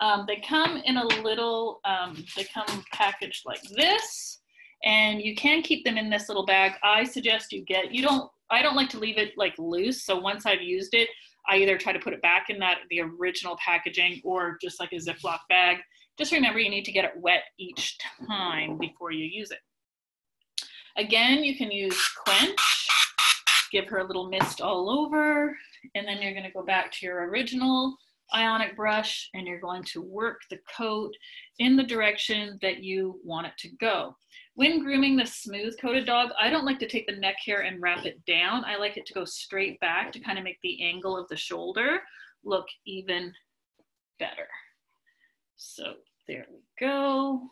Um, they come in a little, um, they come packaged like this and you can keep them in this little bag. I suggest you get, you don't, I don't like to leave it like loose. So once I've used it, I either try to put it back in that, the original packaging or just like a Ziploc bag just remember you need to get it wet each time before you use it. Again, you can use quench, give her a little mist all over, and then you're gonna go back to your original ionic brush and you're going to work the coat in the direction that you want it to go. When grooming the smooth coated dog, I don't like to take the neck hair and wrap it down. I like it to go straight back to kind of make the angle of the shoulder look even better. So there we go.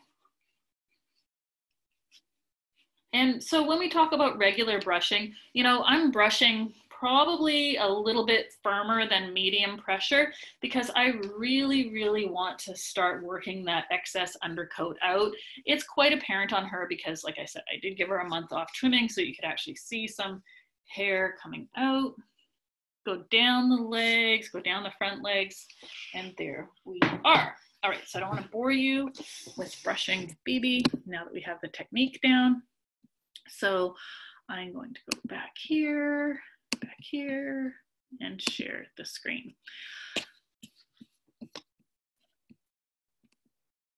And so when we talk about regular brushing, you know, I'm brushing probably a little bit firmer than medium pressure because I really, really want to start working that excess undercoat out. It's quite apparent on her because like I said, I did give her a month off trimming so you could actually see some hair coming out. Go down the legs, go down the front legs, and there we are. All right, so I don't want to bore you with brushing BB now that we have the technique down. So I'm going to go back here, back here, and share the screen.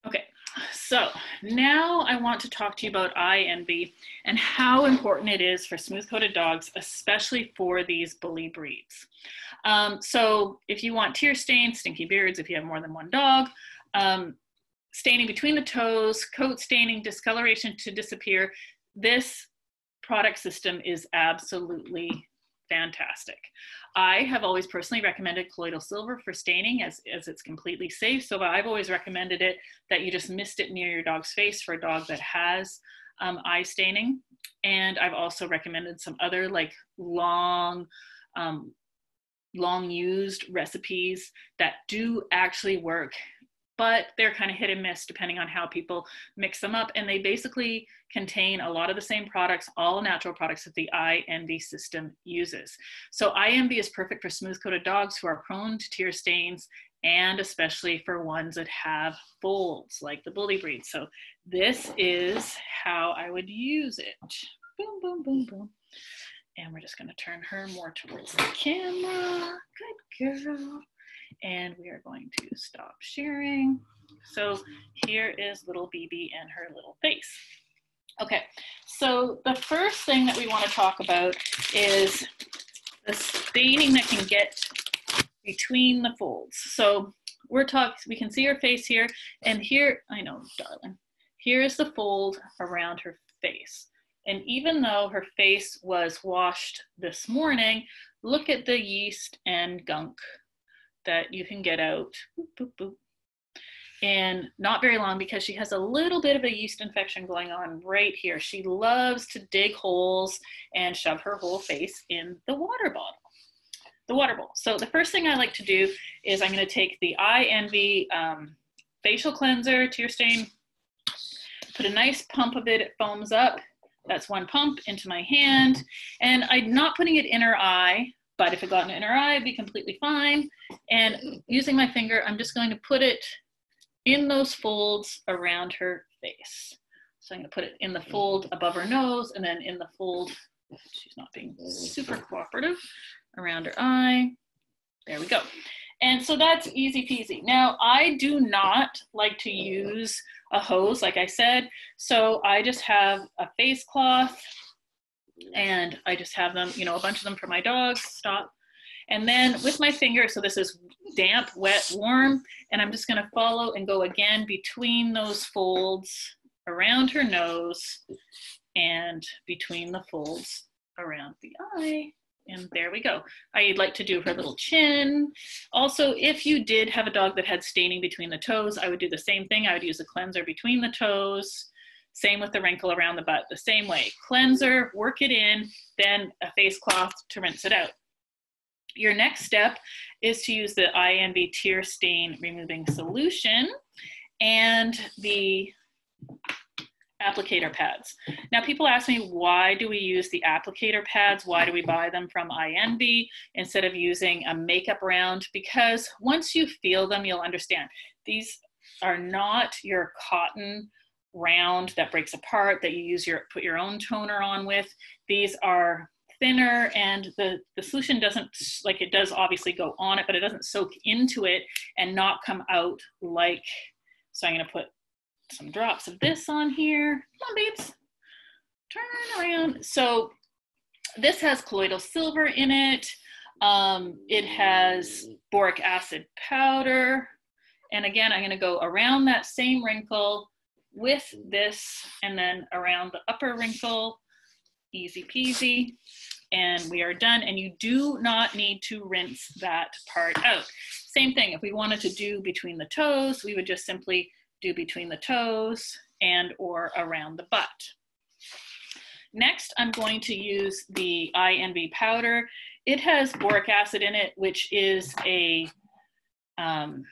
Okay, so now I want to talk to you about I Envy and how important it is for smooth coated dogs, especially for these bully breeds. Um, so if you want tear stains, stinky beards, if you have more than one dog, um, staining between the toes, coat staining, discoloration to disappear. This product system is absolutely fantastic. I have always personally recommended colloidal silver for staining as, as it's completely safe. So I've always recommended it that you just mist it near your dog's face for a dog that has um, eye staining. And I've also recommended some other like long, um, long used recipes that do actually work but they're kind of hit and miss depending on how people mix them up. And they basically contain a lot of the same products, all natural products that the I Envy system uses. So I Envy is perfect for smooth coated dogs who are prone to tear stains and especially for ones that have folds like the bully breed. So this is how I would use it. Boom, boom, boom, boom. And we're just gonna turn her more towards the camera. Good girl and we are going to stop sharing. So here is little BB and her little face. Okay, so the first thing that we want to talk about is the staining that can get between the folds. So we're talking, we can see her face here, and here, I know, darling, here is the fold around her face. And even though her face was washed this morning, look at the yeast and gunk that you can get out. Boop, boop, not very long because she has a little bit of a yeast infection going on right here. She loves to dig holes and shove her whole face in the water bottle, the water bowl. So the first thing I like to do is I'm going to take the Eye Envy um, facial cleanser, tear stain, put a nice pump of it, it foams up. That's one pump into my hand. And I'm not putting it in her eye, but if it got in her eye, it'd be completely fine. And using my finger, I'm just going to put it in those folds around her face. So I'm gonna put it in the fold above her nose and then in the fold, she's not being super cooperative, around her eye. There we go. And so that's easy peasy. Now, I do not like to use a hose, like I said. So I just have a face cloth and I just have them, you know, a bunch of them for my dogs. Stop. And then with my finger, so this is damp, wet, warm, and I'm just gonna follow and go again between those folds around her nose and between the folds around the eye. And there we go. I'd like to do her little chin. Also, if you did have a dog that had staining between the toes, I would do the same thing. I would use a cleanser between the toes. Same with the wrinkle around the butt, the same way. Cleanser, work it in, then a face cloth to rinse it out. Your next step is to use the I Envy tear stain removing solution and the applicator pads. Now people ask me why do we use the applicator pads? Why do we buy them from I Envy instead of using a makeup round? Because once you feel them, you'll understand. These are not your cotton round that breaks apart that you use your put your own toner on with. These are thinner and the, the solution doesn't, like it does obviously go on it, but it doesn't soak into it and not come out like, so I'm gonna put some drops of this on here. Come on, babes. Turn around. So this has colloidal silver in it. Um, it has boric acid powder. And again, I'm gonna go around that same wrinkle with this and then around the upper wrinkle easy peasy and we are done. And you do not need to rinse that part out. Same thing if we wanted to do between the toes we would just simply do between the toes and or around the butt. Next i'm going to use the envy powder. It has boric acid in it which is a um,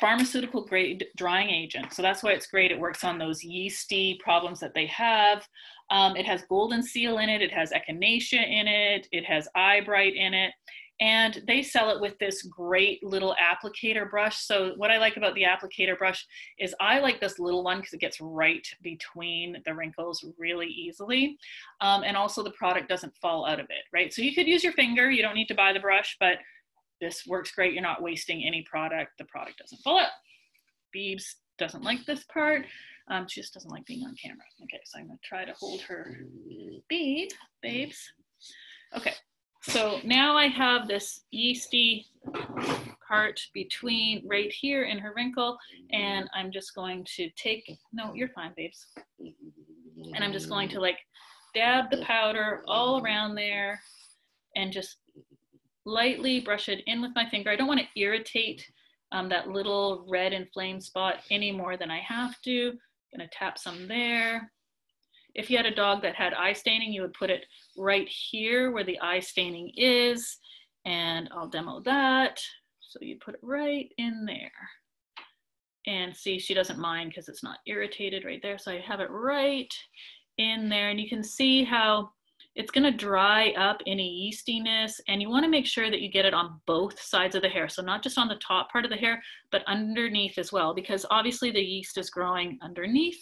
pharmaceutical grade drying agent. So that's why it's great. It works on those yeasty problems that they have. Um, it has golden seal in it. It has echinacea in it. It has eyebright in it. And they sell it with this great little applicator brush. So what I like about the applicator brush is I like this little one because it gets right between the wrinkles really easily. Um, and also the product doesn't fall out of it, right? So you could use your finger. You don't need to buy the brush, but this works great. You're not wasting any product. The product doesn't fall out. Beebs doesn't like this part. Um, she just doesn't like being on camera. Okay, so I'm gonna try to hold her bead, babes. Okay, so now I have this yeasty part between right here in her wrinkle, and I'm just going to take, no, you're fine, babes. And I'm just going to like dab the powder all around there and just lightly brush it in with my finger. I don't want to irritate um, that little red inflamed spot any more than I have to. I'm gonna tap some there. If you had a dog that had eye staining, you would put it right here where the eye staining is, and I'll demo that. So you put it right in there. And see, she doesn't mind because it's not irritated right there. So I have it right in there, and you can see how it's going to dry up any yeastiness and you want to make sure that you get it on both sides of the hair. So not just on the top part of the hair, but underneath as well, because obviously the yeast is growing underneath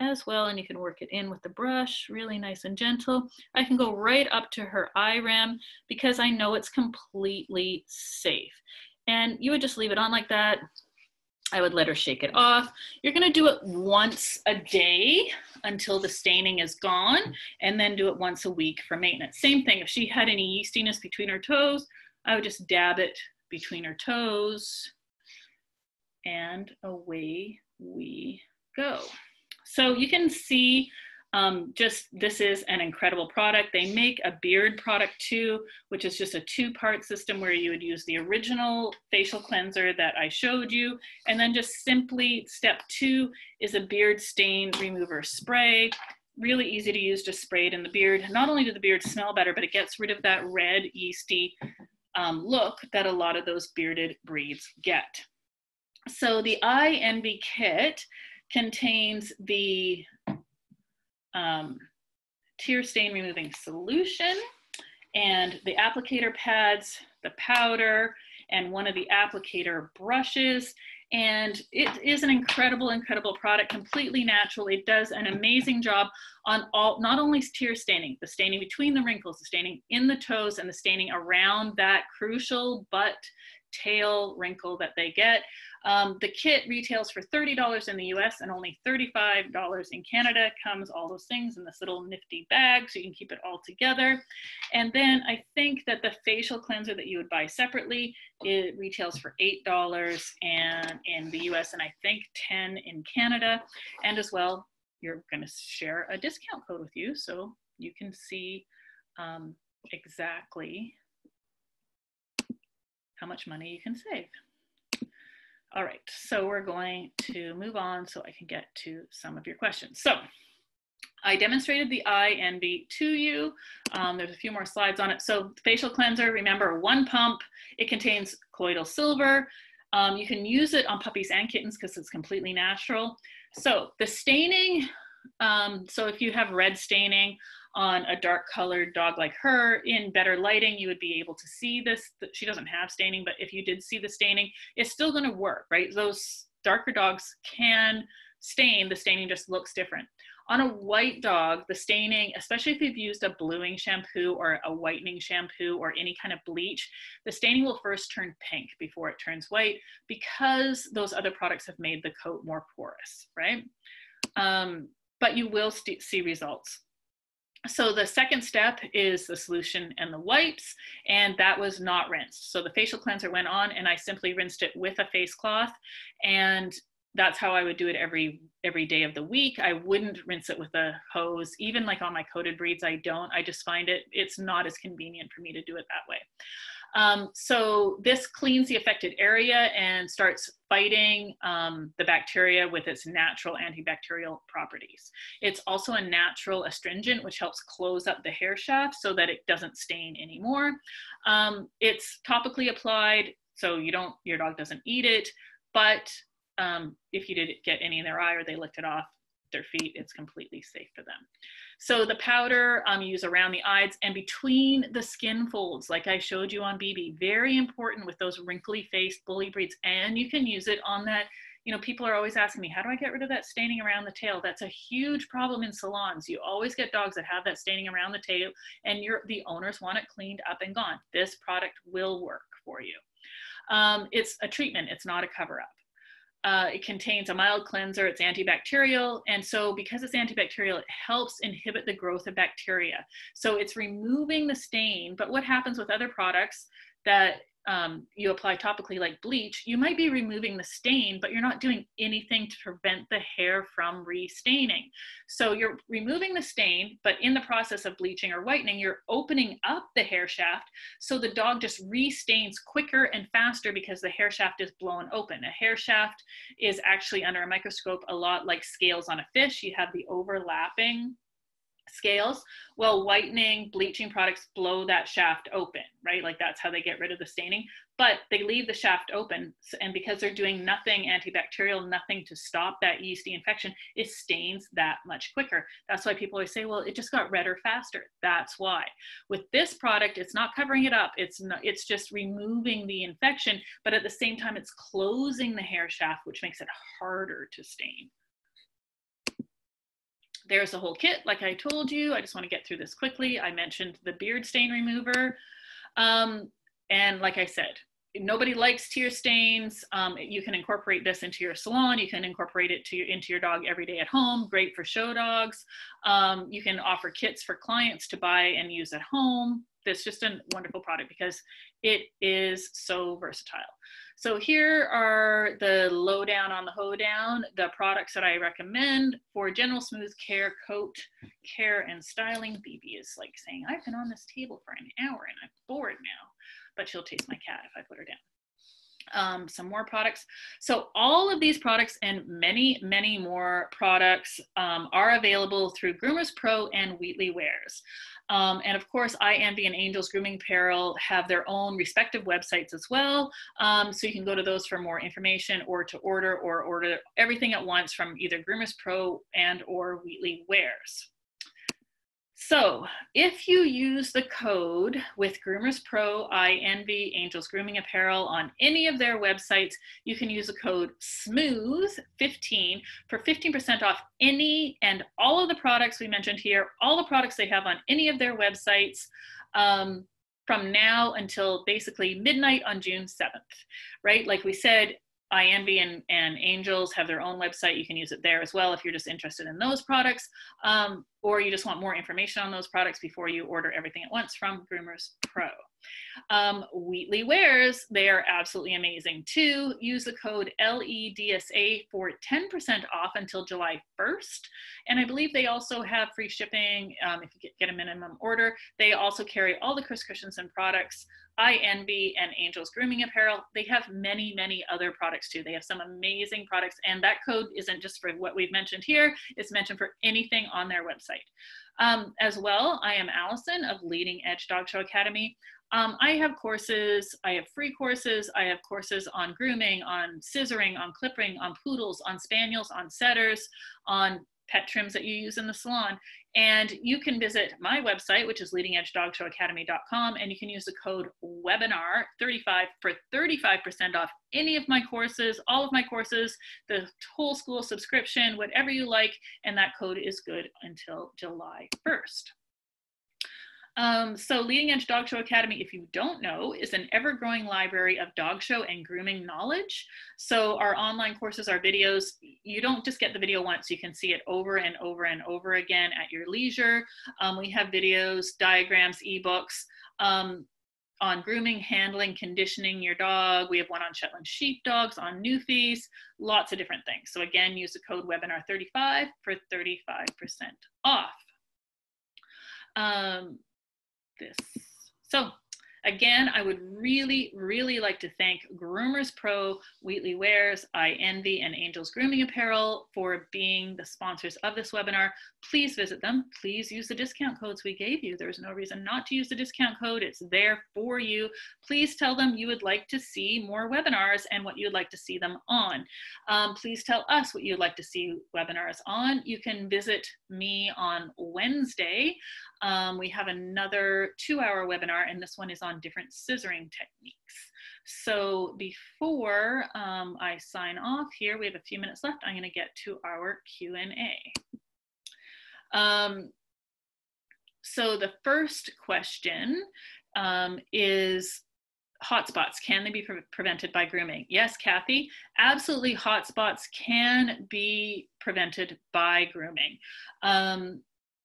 as well. And you can work it in with the brush, really nice and gentle. I can go right up to her eye rim because I know it's completely safe. And you would just leave it on like that I would let her shake it off. You're gonna do it once a day until the staining is gone, and then do it once a week for maintenance. Same thing, if she had any yeastiness between her toes, I would just dab it between her toes, and away we go. So you can see um, just this is an incredible product. They make a beard product too, which is just a two part system where you would use the original facial cleanser that I showed you. And then just simply step two is a beard stain remover spray. Really easy to use, just spray it in the beard. Not only do the beard smell better, but it gets rid of that red yeasty um, look that a lot of those bearded breeds get. So the Envy kit contains the um, tear stain removing solution and the applicator pads, the powder, and one of the applicator brushes. And it is an incredible, incredible product, completely natural. It does an amazing job on all, not only tear staining, the staining between the wrinkles, the staining in the toes, and the staining around that crucial butt tail wrinkle that they get. Um, the kit retails for $30 in the US and only $35 in Canada. Comes all those things in this little nifty bag so you can keep it all together. And then I think that the facial cleanser that you would buy separately, it retails for $8 and in the US and I think 10 in Canada. And as well, you're going to share a discount code with you so you can see um, exactly how much money you can save. All right, so we're going to move on so I can get to some of your questions. So I demonstrated the envy to you. Um, there's a few more slides on it. So facial cleanser, remember one pump. It contains colloidal silver. Um, you can use it on puppies and kittens because it's completely natural. So the staining, um, so if you have red staining on a dark colored dog like her in better lighting you would be able to see this she doesn't have staining but if you did see the staining it's still going to work right? Those darker dogs can stain the staining just looks different. On a white dog the staining especially if you've used a bluing shampoo or a whitening shampoo or any kind of bleach the staining will first turn pink before it turns white because those other products have made the coat more porous right? Um, but you will see results so the second step is the solution and the wipes, and that was not rinsed. So the facial cleanser went on and I simply rinsed it with a face cloth and that's how I would do it every every day of the week. I wouldn't rinse it with a hose, even like on my coated breeds. I don't. I just find it it's not as convenient for me to do it that way. Um, so this cleans the affected area and starts fighting um, the bacteria with its natural antibacterial properties. It's also a natural astringent, which helps close up the hair shaft so that it doesn't stain anymore. Um, it's topically applied, so you don't, your dog doesn't eat it, but um, if you did get any in their eye or they licked it off their feet, it's completely safe for them. So the powder um, you use around the eyes and between the skin folds, like I showed you on BB, very important with those wrinkly faced bully breeds. And you can use it on that, you know, people are always asking me, how do I get rid of that staining around the tail? That's a huge problem in salons. You always get dogs that have that staining around the tail and you're, the owners want it cleaned up and gone. This product will work for you. Um, it's a treatment, it's not a cover up. Uh, it contains a mild cleanser, it's antibacterial, and so because it's antibacterial, it helps inhibit the growth of bacteria. So it's removing the stain, but what happens with other products that um, you apply topically like bleach, you might be removing the stain, but you're not doing anything to prevent the hair from restaining. So you're removing the stain, but in the process of bleaching or whitening, you're opening up the hair shaft so the dog just restains quicker and faster because the hair shaft is blown open. A hair shaft is actually under a microscope a lot like scales on a fish. You have the overlapping scales. Well, whitening, bleaching products blow that shaft open, right? Like that's how they get rid of the staining. But they leave the shaft open. And because they're doing nothing antibacterial, nothing to stop that yeasty infection, it stains that much quicker. That's why people always say, well, it just got redder faster. That's why. With this product, it's not covering it up. It's not, it's just removing the infection, but at the same time, it's closing the hair shaft, which makes it harder to stain there's a whole kit, like I told you. I just want to get through this quickly. I mentioned the beard stain remover. Um, and like I said, nobody likes tear stains. Um, you can incorporate this into your salon. You can incorporate it to your, into your dog every day at home. Great for show dogs. Um, you can offer kits for clients to buy and use at home. It's just a wonderful product because it is so versatile. So here are the lowdown on the hoedown, the products that I recommend for general smooth care, coat care, and styling. BB is like saying, I've been on this table for an hour and I'm bored now but she'll chase my cat if I put her down. Um, some more products. So all of these products and many, many more products um, are available through Groomers Pro and Wheatley Wears. Um, and of course, I Envy and Angels Grooming Apparel have their own respective websites as well. Um, so you can go to those for more information or to order or order everything at once from either Groomers Pro and or Wheatley Wears. So if you use the code with Groomers Pro, I Envy, Angels Grooming Apparel on any of their websites, you can use the code SMOOTH15 for 15% off any and all of the products we mentioned here, all the products they have on any of their websites. Um, from now until basically midnight on June 7th, right? Like we said, I Envy and, and Angels have their own website. You can use it there as well if you're just interested in those products, um, or you just want more information on those products before you order everything at once from Groomers Pro. Um, Wheatley wares, they are absolutely amazing too. Use the code LEDSA for 10% off until July 1st. And I believe they also have free shipping um, if you get, a minimum order. They also carry all the Chris Christensen products I Envy and Angels Grooming Apparel. They have many, many other products too. They have some amazing products, and that code isn't just for what we've mentioned here, it's mentioned for anything on their website. Um, as well, I am Allison of Leading Edge Dog Show Academy. Um, I have courses, I have free courses, I have courses on grooming, on scissoring, on clipping, on poodles, on spaniels, on setters, on pet trims that you use in the salon. And you can visit my website, which is leadingedgedogshow.academy.com, and you can use the code webinar35 for 35% off any of my courses, all of my courses, the whole school subscription, whatever you like. And that code is good until July 1st. Um, so Leading Edge Dog Show Academy, if you don't know, is an ever-growing library of dog show and grooming knowledge. So our online courses, our videos, you don't just get the video once, you can see it over and over and over again at your leisure. Um, we have videos, diagrams, ebooks, um, on grooming, handling, conditioning your dog. We have one on Shetland sheepdogs, on Newfies, lots of different things. So again, use the code webinar35 for 35% off. Um, this. So Again, I would really, really like to thank Groomers Pro, Wheatley Wears, I Envy, and Angels Grooming Apparel for being the sponsors of this webinar. Please visit them. Please use the discount codes we gave you. There's no reason not to use the discount code. It's there for you. Please tell them you would like to see more webinars and what you'd like to see them on. Um, please tell us what you'd like to see webinars on. You can visit me on Wednesday. Um, we have another two hour webinar, and this one is on different scissoring techniques. So before um, I sign off here, we have a few minutes left. I'm going to get to our Q&A. Um, so the first question um, is hotspots can they be pre prevented by grooming yes kathy absolutely hotspots can be prevented by grooming um,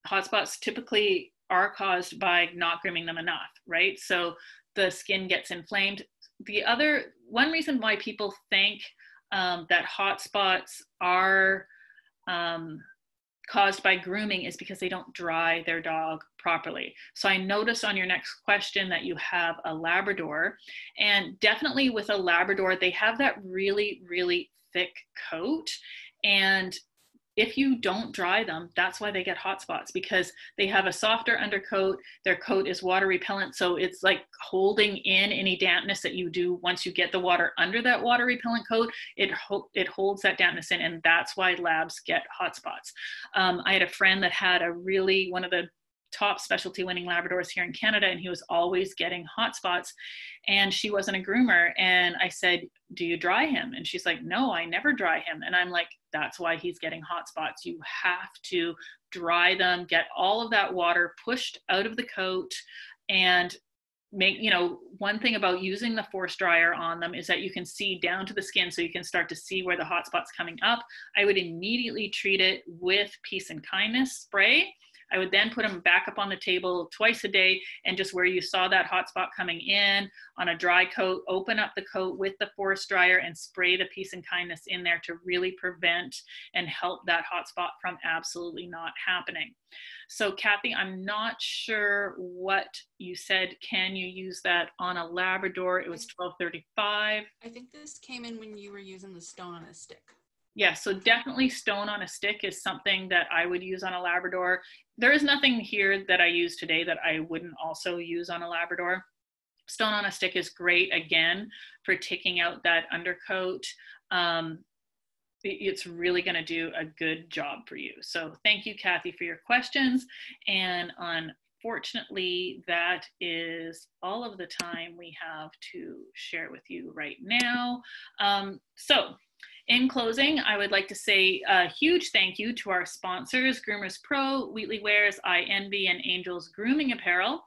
hotspots typically are caused by not grooming them enough, right? So the skin gets inflamed. The other one reason why people think um, that hot spots are um, caused by grooming is because they don't dry their dog properly. So I noticed on your next question that you have a Labrador, and definitely with a Labrador, they have that really, really thick coat. And if you don't dry them, that's why they get hot spots because they have a softer undercoat. Their coat is water repellent. So it's like holding in any dampness that you do once you get the water under that water repellent coat, it, ho- it holds that dampness in. And that's why labs get hot spots. Um, I had a friend that had a really, one of the top specialty winning Labradors here in Canada, and he was always getting hot spots. And she wasn't a groomer. And I said, Do you dry him? And she's like, No, I never dry him. And I'm like, That's why he's getting hot spots. You have to dry them, get all of that water pushed out of the coat, and make you know one thing about using the force dryer on them is that you can see down to the skin so you can start to see where the hot spot's coming up i would immediately treat it with peace and kindness spray I would then put them back up on the table twice a day and just where you saw that hot spot coming in on a dry coat, open up the coat with the force dryer and spray the peace and kindness in there to really prevent and help that hot spot from absolutely not happening. So Kathy, I'm not sure what you said. Can you use that on a Labrador? It was 1235. I think this came in when you were using the stone on a stick yeah, so definitely stone on a stick is something that I would use on a Labrador. There is nothing here that I use today that I wouldn't also use on a Labrador. Stone on a stick is great again for taking out that undercoat. Um, it's really going to do a good job for you. So thank you, Kathy, for your questions. And unfortunately, that is all of the time we have to share with you right now. Um, so in closing, I would like to say a huge thank you to our sponsors, Groomers Pro, Wheatley Wears, I and Angels Grooming Apparel.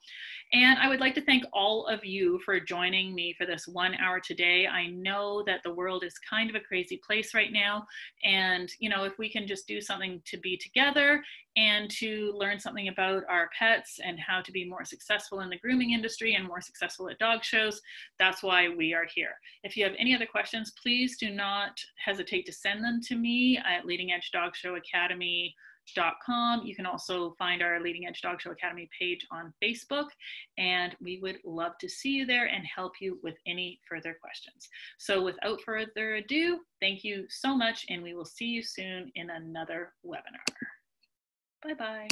And I would like to thank all of you for joining me for this one hour today. I know that the world is kind of a crazy place right now. And, you know, if we can just do something to be together and to learn something about our pets and how to be more successful in the grooming industry and more successful at dog shows, that's why we are here. If you have any other questions, please do not hesitate to send them to me at Leading Edge Dog Show Academy com. You can also find our Leading Edge Dog Show Academy page on Facebook, and we would love to see you there and help you with any further questions. So, without further ado, thank you so much, and we will see you soon in another webinar. Bye bye.